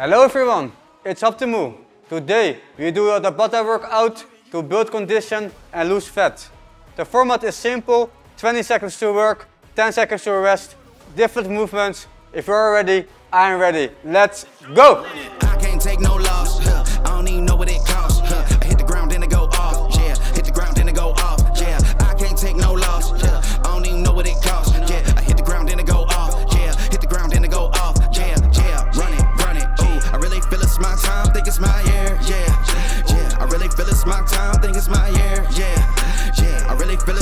Hello everyone, it's Optimu. Today we do a Tabata workout to build condition and lose fat. The format is simple, 20 seconds to work, 10 seconds to rest, different movements. If you're ready, I'm ready. Let's go!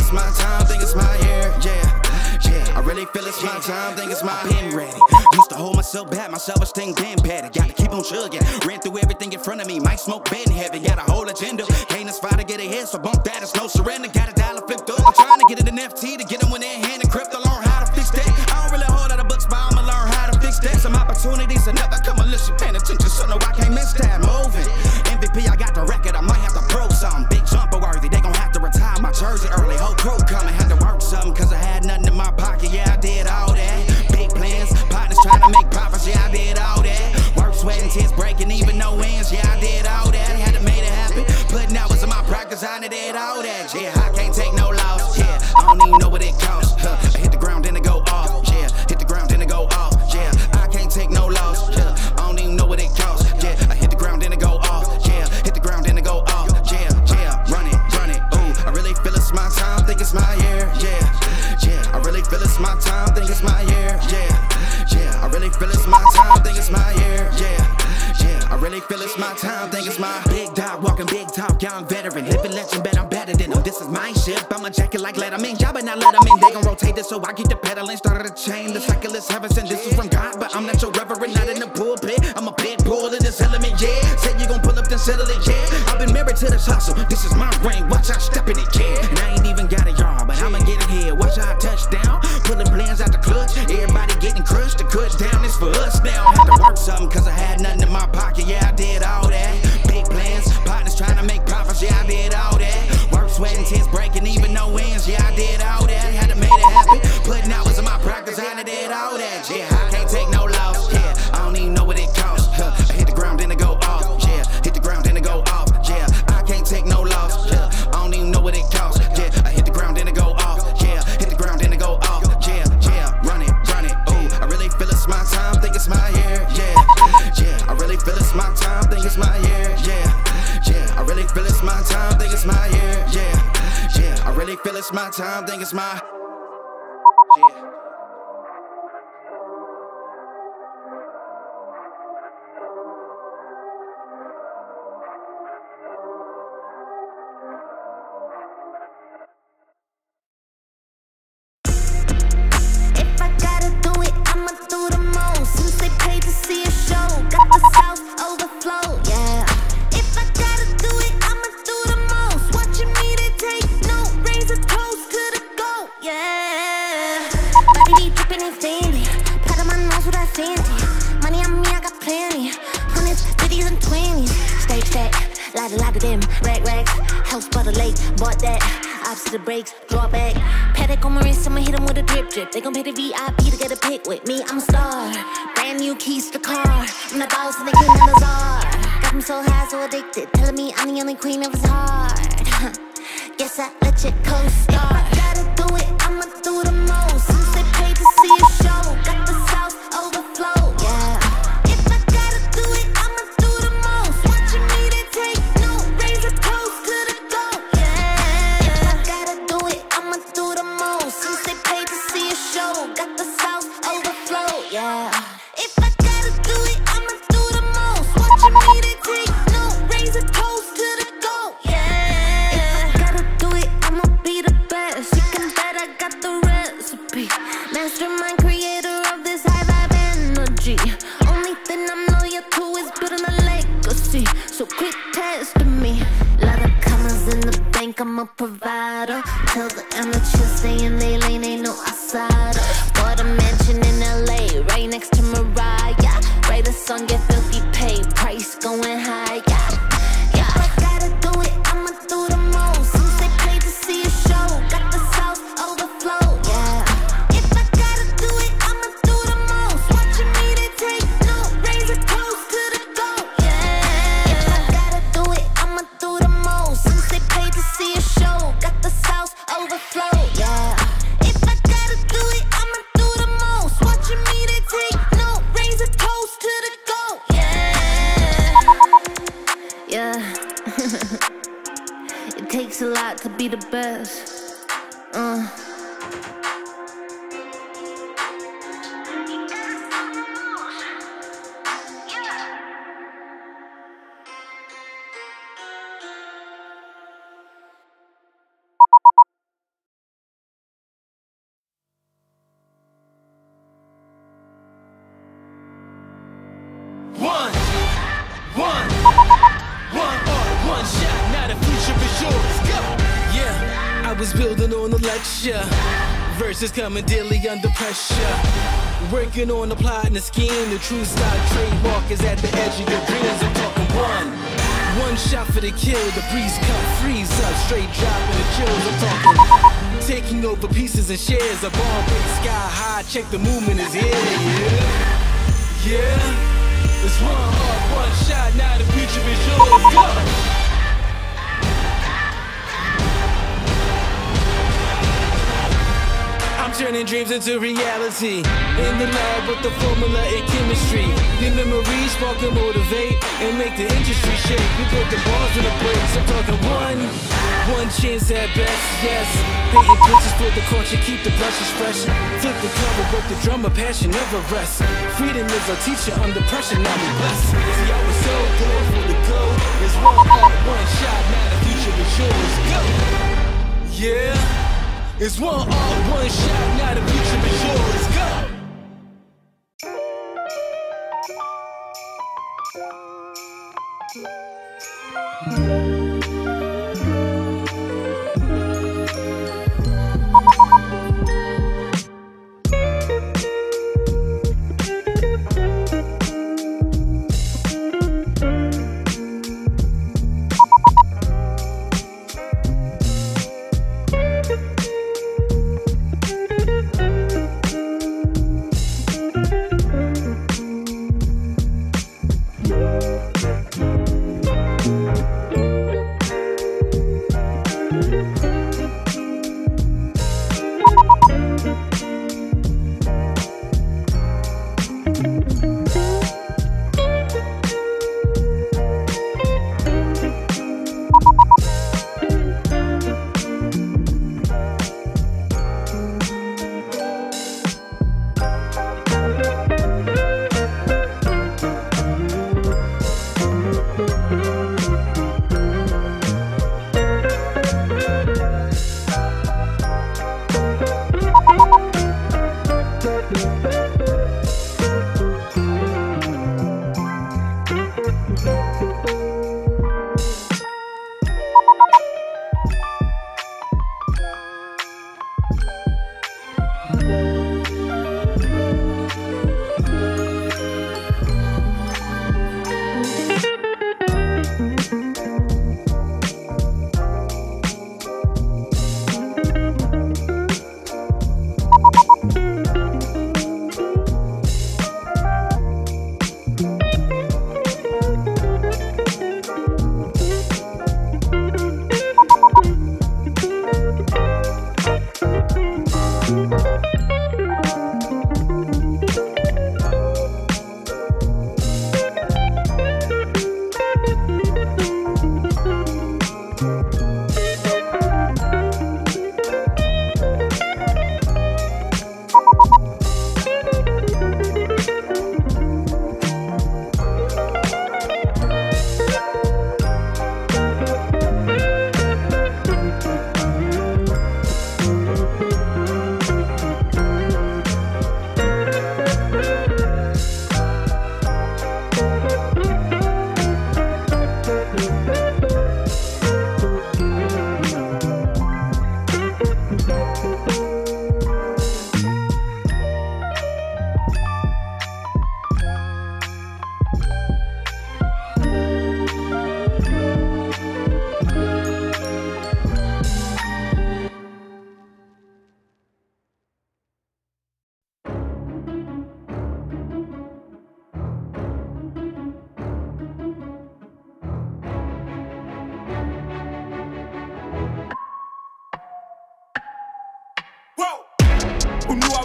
it's my time, think it's my year. Yeah. Yeah, I really feel it's my time, think it's my pen ready. Used to hold myself back, my self esteem damn petty. Gotta keep on chugging, ran through everything in front of me. Might smoke bed heavy. got a whole agenda. Can't aspire to get ahead, so bump that, it's no surrender. Got a dollar flipped up, I'm trying to get it an FT to get veteran. Living legend, bet I'm better than them. This is my ship. I'ma jack it like Letterman. Job not let them in. They gon' rotate this, so I keep the and Started a chain. The cycle is heaven sent. This is from God, but I'm not your reverend. Not in the pulpit. I'm a pit bull in this element, yeah. Say you gon' pull up, then settle it, yeah. I've been married to this hustle. This is my ring. Watch I step in it, yeah. And I ain't even got a yard, but I'ma get it here. Watch I touch down. Pulling plans out the clutch. Everybody getting crushed. The cut down is for us now. Had to work something, cause I had nothing in my pocket. Yeah, I did all it's my time, think it's my Next time I hit them with a drip drip, they gon' pay the VIP to get a pic with me. I'm a star. Brand new keys to the car. I'm the boss and the king of the czar. Got me so high, so addicted. Telling me I'm the only queen of his heart. Guess I let you co-star. If I gotta do it, I'ma do it. think I'm a provider. Tell the amateurs saying they lane ain't no outsider. Bought a mansion in LA, right next to Mariah. Write a song, get filthy paid, price going high. Verses coming daily under pressure. Working on the plot and the scheme. The true stock trademark is at the edge of your dreams. I'm talking one. One shot for the kill. The breeze cut, freeze up. Straight dropping the chills. I'm talking. Taking over pieces and shares. A bomb break sky high. Check the movement is here. Yeah. Yeah. It's one heart, one shot, now the future is yours. Go! Turning dreams into reality. In the lab with the formula and chemistry. Your memories spark and motivate and make the industry shake. We put the bars in the brakes. I'm talking one, one chance at best. Yes, painting pictures for the culture, keep the brushes fresh. Flip the cover, work the drummer, passion never rests. Freedom is our teacher under pressure, now we blessed. See, I was so good for the go. There's one heart, one shot, now the future is yours. Go! Yeah. It's one art, one shot, now the future is yours.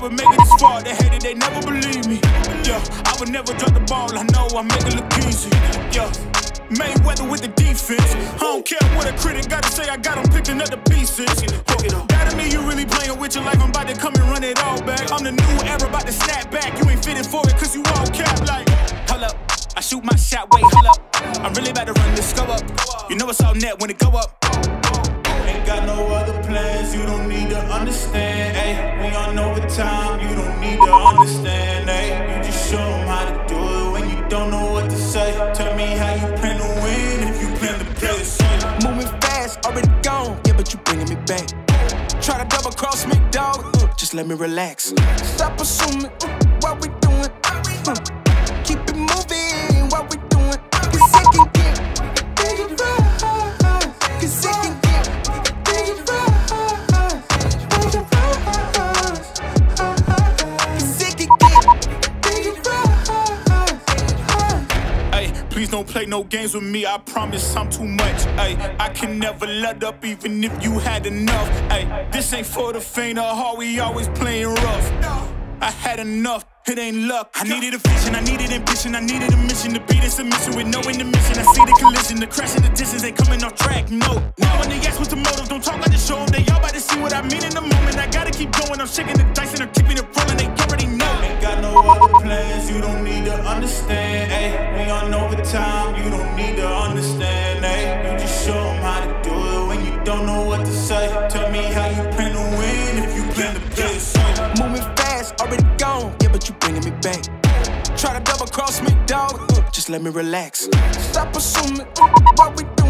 Would make it this far? They hated, they never believe me. Yeah, I would never drop the ball. I know I make it look easy. Yeah, Mayweather with the defense. I don't care what a critic gotta say, I got him picking up the pieces. That to me, you really playing with your life. I'm about to come and run it all back. I'm the new era, about to snap back. You ain't fitting for it, cause you all cap like. Hold up, I shoot my shot, wait, hold up. I'm really about to run this go up. You know it's all net when it go up. Ain't got no other plans, you don't need to understand. Ay, we on overtime, you don't need to understand. Ay, you just show 'em how to do it when you don't know what to say. Tell me how you plan to win if you plan to play the same. Moving fast, already gone. Yeah, but you bringing me back. Try to double cross me, dog. Uh, Just let me relax. Stop assuming uh, what we doing. Uh, Keep no games with me. I promise I'm too much. Ay, I can never let up even if you had enough. Ay, this ain't for the faint of heart. We always playing rough. I had enough. It ain't luck. I needed a vision, I needed ambition, I needed a mission to beat in submission with no intermission. I see the collision, the crash in the distance, ain't coming off track. No, now when they ask what's the motive, don't talk like the show. They all about to see what I mean in the moment. I gotta keep going, I'm shaking the dice and I'm keeping it rolling. They already know. Ain't got no other plans, you don't need to understand. Hey, we on overtime, you don't need to understand. Let me relax. Stop assuming what we doing.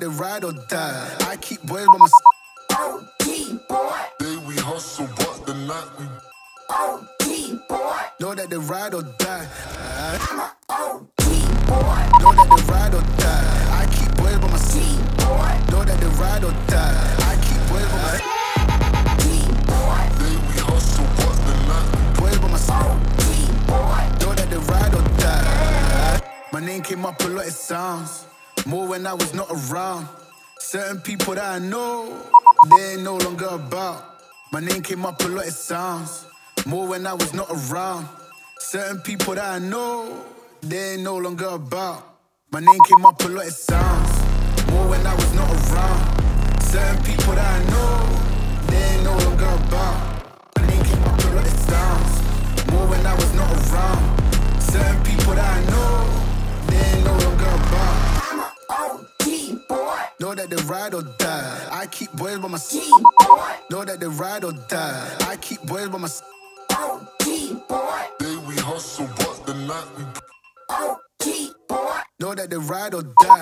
Know that they ride or die. I keep boys by my side. Day we hustle, but the night we Know that they ride or die. Know that they ride or die. I keep boys by my side. Know that they ride or die. I keep boys by my side. day we hustle, but the night Boys by my side. Know that they ride or die. My name came up a lot, it sounds. More when I was not around. Certain people that I know, they ain't no longer about. My name came up a lot, it sounds. More when I was not around. Certain people that I know, they ain't no longer about. My name came up a lot, it sounds. More when I was not around. Certain people that I know, they ain't no longer about. My name came up a lot, it sounds. More when I was not around. Certain people that I know, they ain't no longer about. Know that they ride or die. I keep boys by my side. Know that they ride or die. I keep boys by my side. day we hustle, but the night we Know that they ride or die.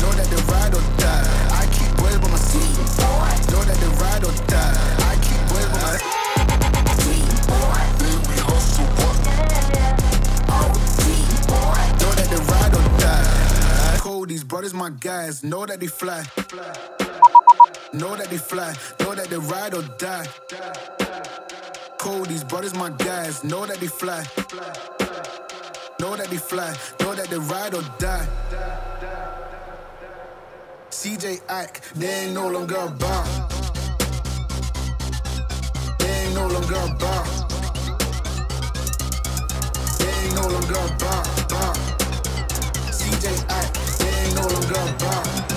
Know that they ride or die. I keep boys by my side. Know that they ride or die. I keep boys by my side. Brothers, my guys. Know that they fly. Know that they fly. Know that they ride or die. These brothers, my guys. Know that they fly. Know that they fly. Know that they ride or die. CJ Ike, they ain't no longer about. They ain't no longer about. They ain't no longer about. about. No longer about.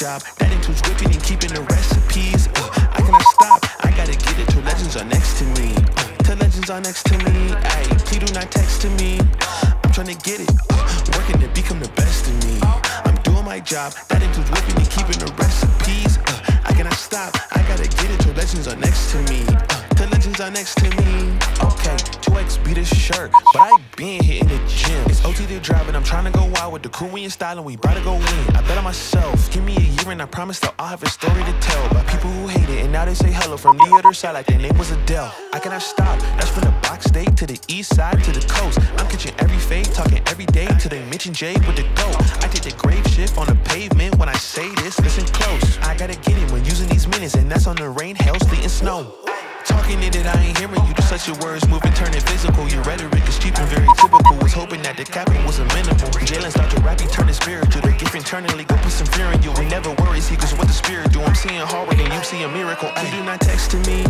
Job. That includes whipping and keeping the recipes. Uh, I cannot stop. I gotta get it till legends are next to me. Uh, till legends are next to me. Ayy, please do not text to me. I'm trying to get it. Uh, working to become the best of me. I'm doing my job. That includes whipping and keeping the recipes. Uh, I cannot stop. I gotta get it till legends are next to me. Till legends are next to me. Okay, 2X beat a shirt, but I been here in the gym. It's OT the drive and I'm trying to go wild with the crew and style and we about to go in. I bet on myself. Give me a year and I promise that I'll have a story to tell By people who hate it and now they say hello from the other side like their name was Adele. I cannot stop. That's from the box state to the east side to the coast. I'm catching every fade, talking every day till they mention Jay with the go. I take the grave shift on the pavement when I say this. Listen close. I gotta get it when using these minutes, and that's on the rain, hail, sleet, and snow. Talking it, I ain't hearing you. Let your words move and turn it physical. Your rhetoric is cheap and very typical. Was hoping that the capping was a minimal. Jalen start to rap, he spiritual. The gift internally go put some fear in you. We never worry, see, cause what the spirit do. I'm seeing hard work and you see a miracle. Ay, do not text to me.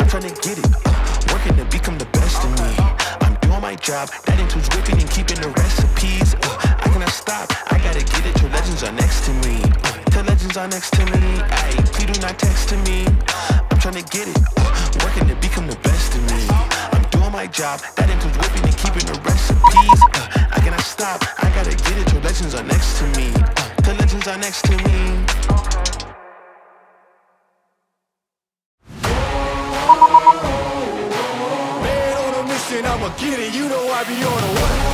I'm trying to get it. Working to become the best of me. I'm doing my job. That includes whipping and keeping the recipes. Uh, I cannot stop. I gotta get it till legends are next to me. Uh, legends are next to me. Ay, please do not text to me. Trying to get it. Working to become the best of me. I'm doing my job. That includes whipping and keeping the recipes. Uh, I cannot stop. I gotta get it till legends are next to me. Uh, till legends are next to me. Man on a mission, I'ma get it. You know I be on a what?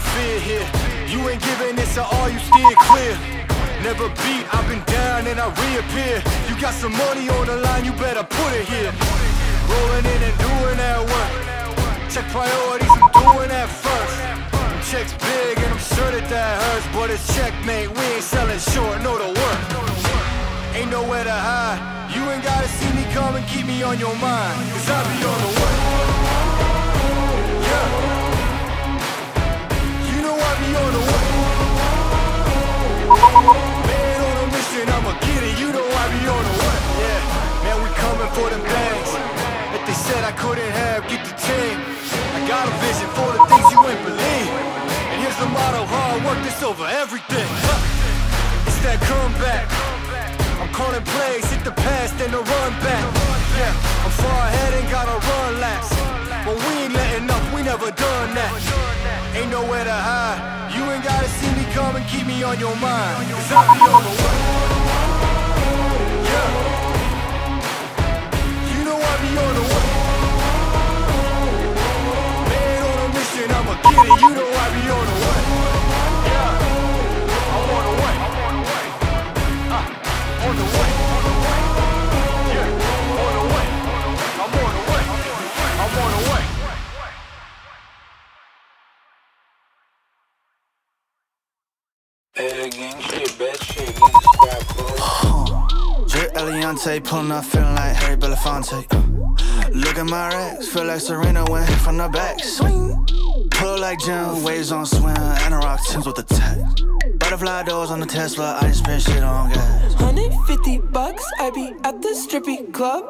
Fear here. You ain't giving this to all, you steer clear. Never beat, I've been down and I reappear. You got some money on the line, you better put it here. Rolling in and doing that work. Check priorities, I'm doing that first. Them checks big and I'm sure that that hurts, but it's checkmate. We ain't selling short, no to work. Ain't nowhere to hide. You ain't gotta see me come and keep me on your mind, cause I be on the way. Yeah. For. That they said I couldn't have, get the team. I got a vision for the things you ain't believe. And here's the motto, hard work, this over everything. Huh. It's that comeback. I'm calling plays, hit the pass, then the run back. Yeah, I'm far ahead and gotta run laps. But we ain't letting up, we never done that. Ain't nowhere to hide. You ain't gotta see me come and keep me on your mind. Cause I be on the way. Yeah. You know I be on the way. Man on a mission, I'ma get it. You know I be on Eliante, pulling up, feeling like Harry Belafonte. Uh, Look at my racks, feel like Serena went from the back. Swing. Pull like Jim, waves on swim, and a rock Tims with a tech. Butterfly doors on the Tesla, I spend shit on gas. 150 bucks, I be at the strippy club.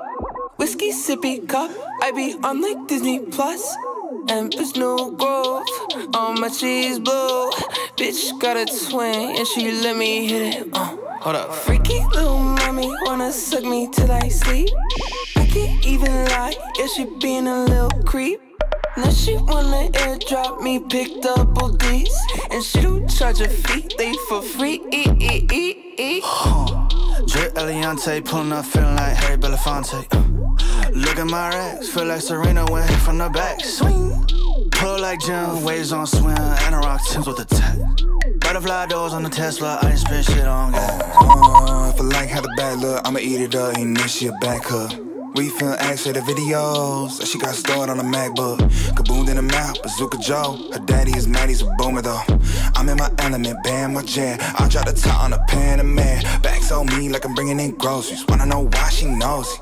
Whiskey sippy cup, I be on like Disney Plus. Empress New growth on my cheese blue. Bitch got a twin, and she let me hit it. Uh, hold up. Freaky little mommy wanna suck me till I sleep. I can't even lie, yeah, she being a little creep. Now she wanna airdrop me, pick double D's. And she don't charge a fee, they for free. E -e -e -e. Drip Eliante, pulling up, feeling like Harry Belafonte. Look at my racks, feel like Serena went from the back. Swing. Pull like Jim, waves on swim, and a rock Tims with a tech. Butterfly doors on the Tesla, I just spend shit on gas. Uh, if I like how the bad look, I'ma eat it up, and then she a back up. Refill ass at the videos. She got stored on a MacBook. Kaboom in the mouth, Bazooka Joe. Her daddy is mad, he's a boomer though. I'm in my element, bam, my jet. I drop the top on a Panamera. Bags on me like I'm bringing in groceries. Wanna know why she knows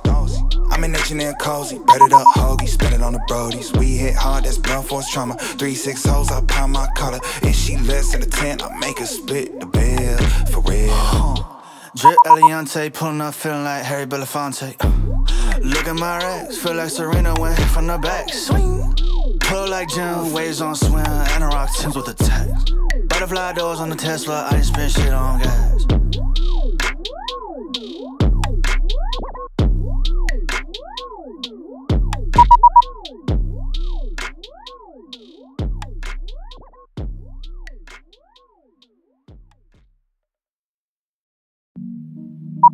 I'm itching and cozy, breaded up hoagie, spit it on the brodies. We hit hard, that's blunt force trauma. Three six hoes, I pound my collar. If she lives in the tent, I make her split the bill for real. Drip Eliante, pulling up, feeling like Harry Belafonte. Look at my racks, feel like Serena went from the back. Swing. Pull like Jim, waves on swim, and a rock Tims with a text. Butterfly doors on the Tesla, I just spend shit on gas.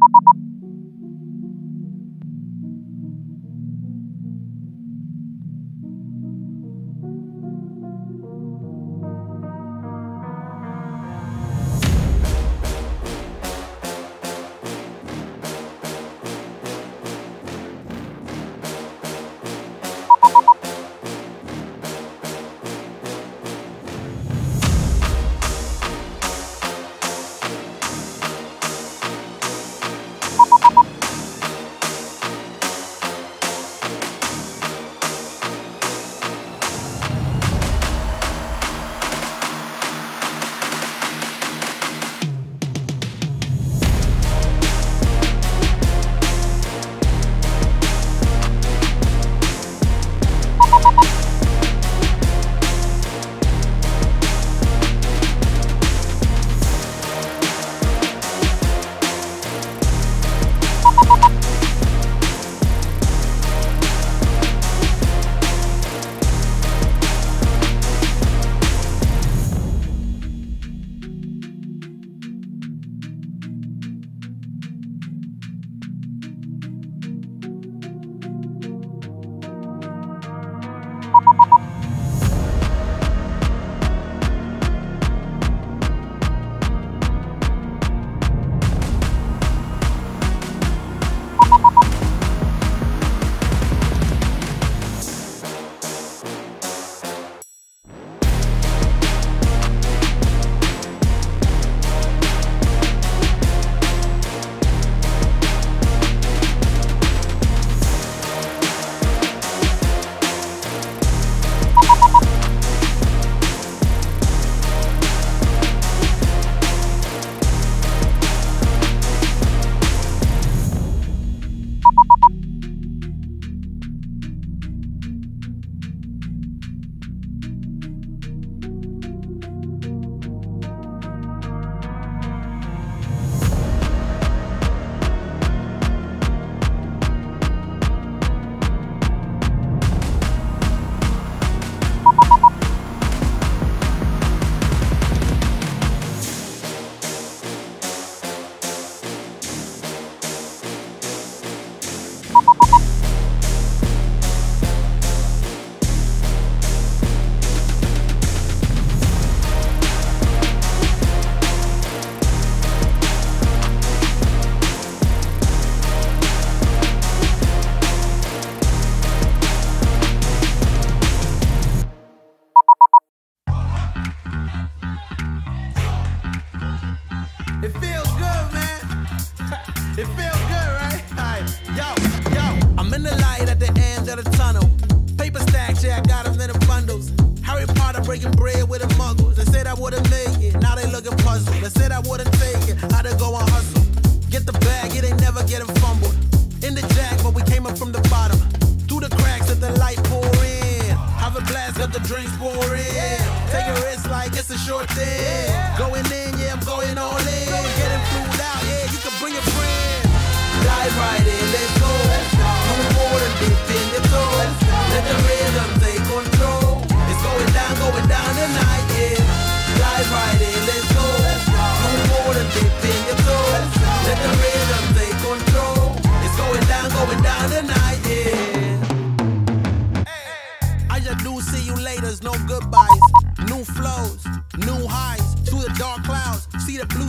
you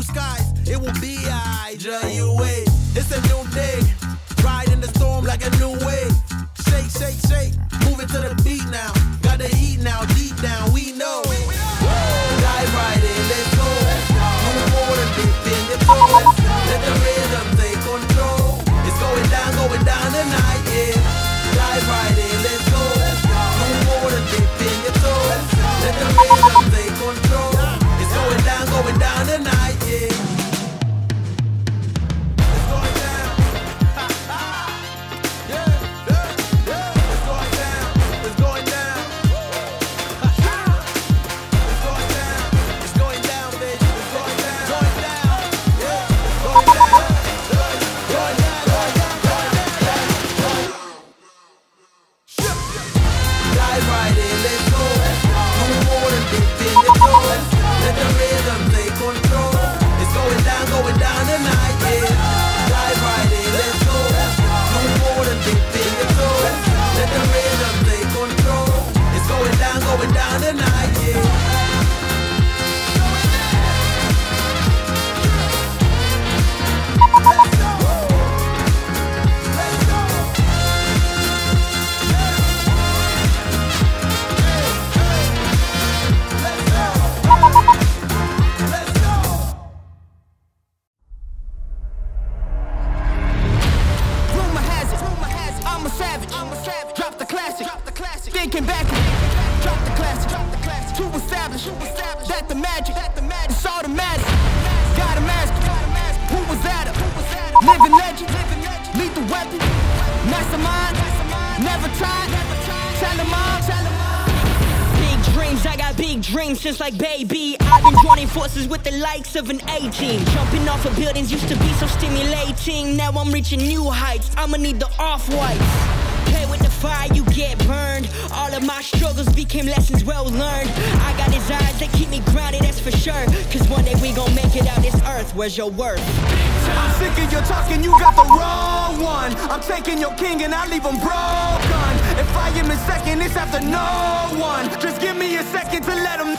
skies. It will be I, just thinking backwards. Drop the classic, to establish that the magic, it's automatic. Got a mask, who was at it? Living legend, lethal weapon, mastermind, never tried. Tell all, tell them all. Big dreams, I got big dreams since like baby. I've been joining forces with the likes of an A-team. Jumping off of buildings used to be so stimulating. Now I'm reaching new heights. I'ma need the off-whites. Play with the fire, you get burned. All of my struggles became lessons well learned. I got eyes that keep me grounded, that's for sure. Cause one day we gon' make it out this earth. Where's your worth? I'm sick of your talking, you got the wrong one. I'm taking your king and I leave him broken. If I am in second, it's after no one. Just give me a second to let them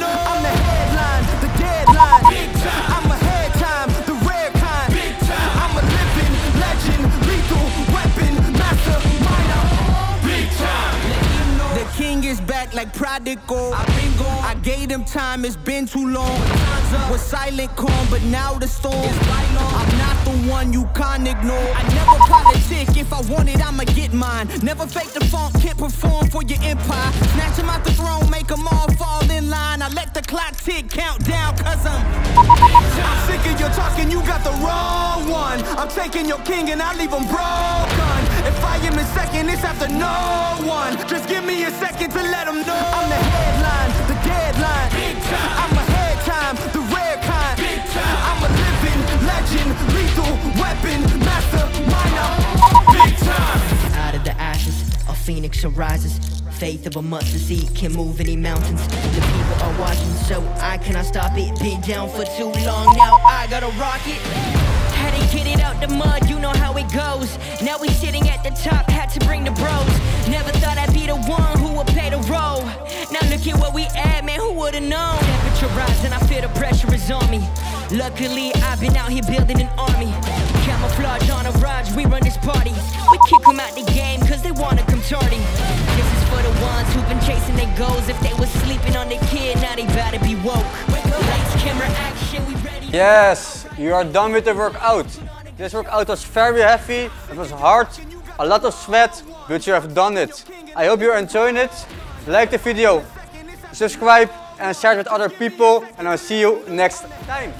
like prodigal. I've been gone. I gave him time, it's been too long. Was silent calm, but now the storm. I'm not the one you can't ignore. I never politic. If I want it, I'ma get mine. Never fake the funk, can't perform for your empire. Snatch him out the throne, make them all fall in line. I let the clock tick, count down, cause I'm. I'm sick of your talking, you got the wrong one. I'm taking your king and I leave him broken. If I am in second, it's after no one. Just give me a second to let them know. I'm the headline, the deadline. I'm time, weapon, mastermind. I'm big time. Out of the ashes, a phoenix arises. Faith of a mustard seed can move any mountains. The people are watching, so I cannot stop it. Been down for too long, now I gotta rock it. Had to get it out the mud, you know how it goes. Now we sitting at the top, had to bring the bros. Never thought I'd be the one who would play the role. Now look at where we at, man, who would've known? Temperature rising, I feel the pressure is on me. Luckily, I've been out here building an army. Camouflage we run this party. We kick them out the game, cause they wanna come tardy. This is for the ones who've been chasing their goals. If they sleeping on their kid, now they better be woke. Lights, camera, action, we ready. Yes, you are done with the workout. This workout was very heavy, it was hard, a lot of sweat, but you have done it. I hope you're enjoying it. Like the video, subscribe and share it with other people and I'll see you next time.